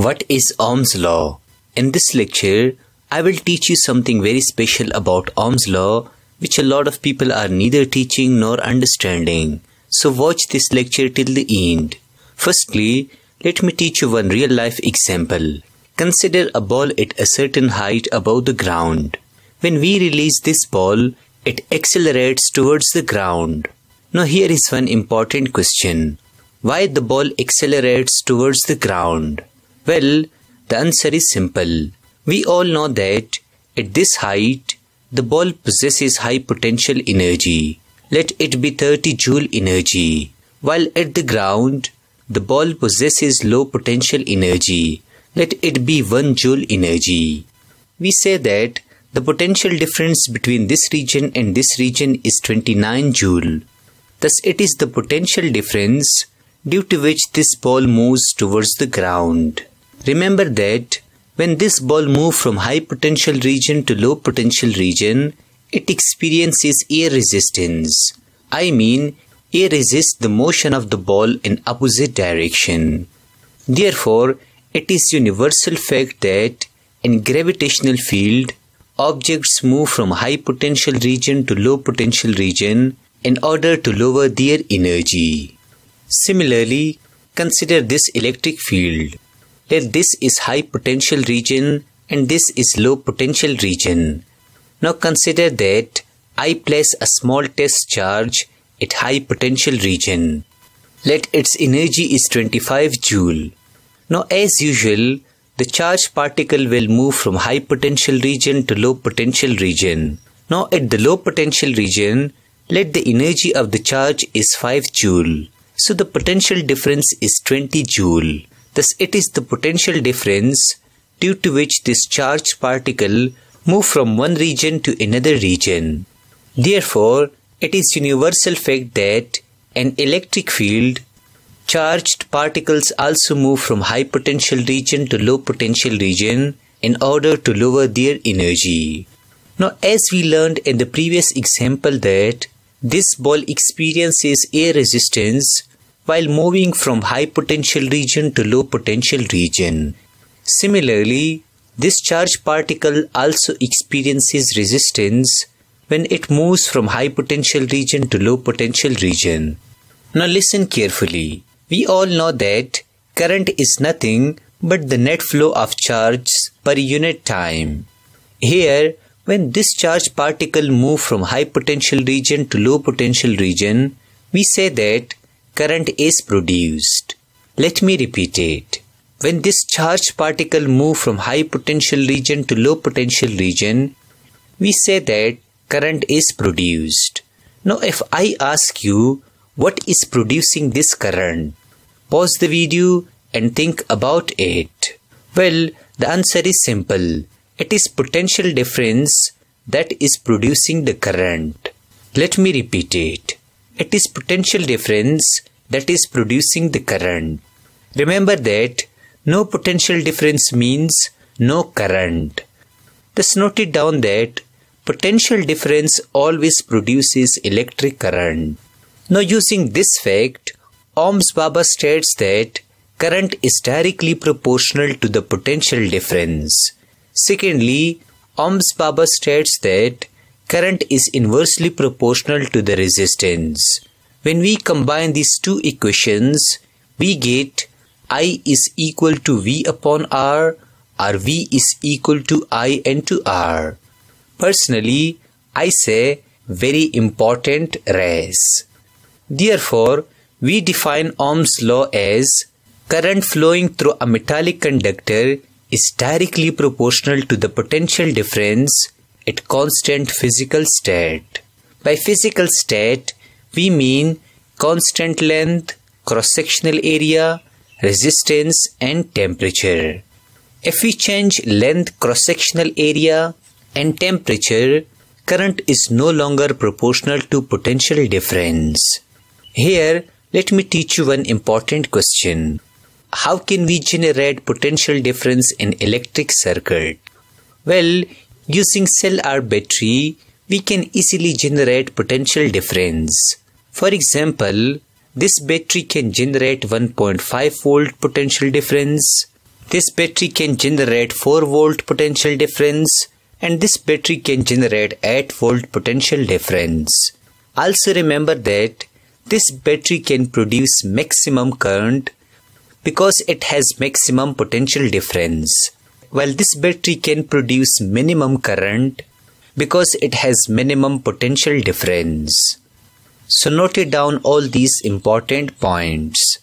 What is Ohm's law? In this lecture, I will teach you something very special about Ohm's law, which a lot of people are neither teaching nor understanding. So watch this lecture till the end. Firstly, let me teach you one real life example. Consider a ball at a certain height above the ground. When we release this ball, it accelerates towards the ground. Now here is one important question. Why the ball accelerates towards the ground? Well, the answer is simple. We all know that at this height, the ball possesses high potential energy. Let it be 30 joule energy. While at the ground, the ball possesses low potential energy. Let it be 1 joule energy. We say that the potential difference between this region and this region is 29 joule. Thus it is the potential difference due to which this ball moves towards the ground. Remember that when this ball moves from high potential region to low potential region, it experiences air resistance. I mean, air resists the motion of the ball in opposite direction. Therefore, it is universal fact that in gravitational field, objects move from high potential region to low potential region in order to lower their energy. Similarly, consider this electric field. Let this is high potential region and this is low potential region. Now consider that I place a small test charge at high potential region. Let its energy is 25 joule. Now as usual, the charged particle will move from high potential region to low potential region. Now at the low potential region, let the energy of the charge is 5 joule. So the potential difference is 20 joule. Thus it is the potential difference due to which this charged particle move from one region to another region. Therefore, it is universal fact that an electric field charged particles also move from high potential region to low potential region in order to lower their energy. Now, as we learned in the previous example that this ball experiences air resistance while moving from high potential region to low potential region. Similarly, this charged particle also experiences resistance when it moves from high potential region to low potential region. Now listen carefully. We all know that current is nothing but the net flow of charges per unit time. Here, when this charged particle move from high potential region to low potential region, we say that current is produced. Let me repeat it. When this charged particle move from high potential region to low potential region, we say that current is produced. Now if I ask you what is producing this current, pause the video and think about it. Well, the answer is simple. It is potential difference that is producing the current. Let me repeat it. It is potential difference that is producing the current. Remember that no potential difference means no current. Thus note it down that potential difference always produces electric current. Now using this fact, Ohm's Baba states that current is directly proportional to the potential difference. Secondly, Ohm's Baba states that current is inversely proportional to the resistance. When we combine these two equations, we get I is equal to V upon R or V is equal to I into R. Personally, I say very important res. Therefore, we define Ohm's law as current flowing through a metallic conductor is directly proportional to the potential difference at constant physical state. By physical state, we mean constant length, cross-sectional area, resistance and temperature. If we change length, cross-sectional area and temperature, current is no longer proportional to potential difference. Here, let me teach you one important question. How can we generate potential difference in electric circuit? Well, using cell or battery, we can easily generate potential difference. For example, this battery can generate 1.5 volt potential difference, This battery can generate 4 volt potential difference and this battery can generate 8 volt potential difference. Also remember that this battery can produce maximum current because it has maximum potential difference while this battery can produce minimum current because it has minimum potential difference. So note it down all these important points.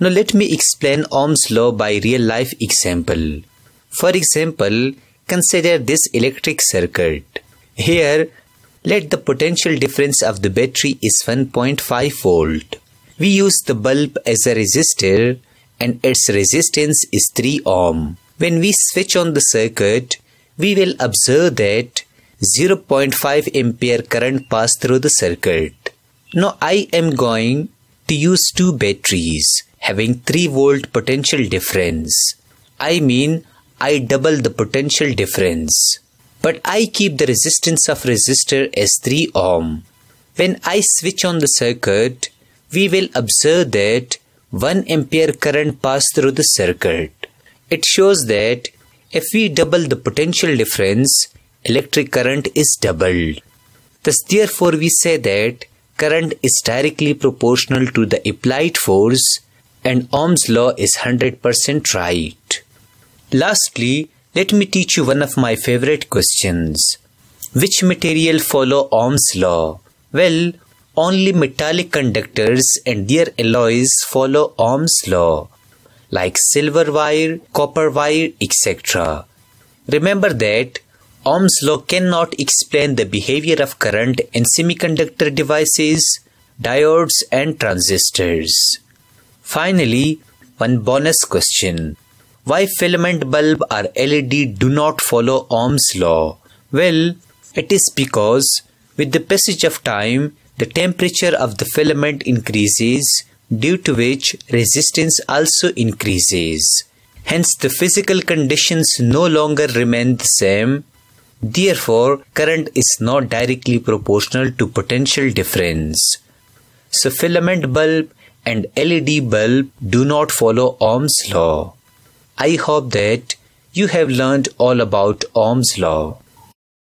Now let me explain Ohm's law by real life example. For example, consider this electric circuit. Here, let the potential difference of the battery is 1.5 volt. We use the bulb as a resistor and its resistance is 3 ohm. When we switch on the circuit, we will observe that 0.5 ampere current pass through the circuit. Now I am going to use two batteries having 3 volt potential difference. I mean I double the potential difference. But I keep the resistance of resistor as 3 ohm. When I switch on the circuit, we will observe that 1 ampere current pass through the circuit. It shows that if we double the potential difference, electric current is doubled. Thus, therefore, we say that current is directly proportional to the applied force and Ohm's law is 100% right. Lastly, let me teach you one of my favorite questions. Which material follow Ohm's law? Well, only metallic conductors and their alloys follow Ohm's law like silver wire, copper wire, etc. Remember that Ohm's law cannot explain the behavior of current in semiconductor devices, diodes and transistors. Finally, one bonus question. Why filament bulb or LED do not follow Ohm's law? Well, it is because with the passage of time, the temperature of the filament increases due to which resistance also increases. Hence, the physical conditions no longer remain the same. Therefore, current is not directly proportional to potential difference. So, filament bulb and LED bulb do not follow Ohm's law. I hope that you have learned all about Ohm's law.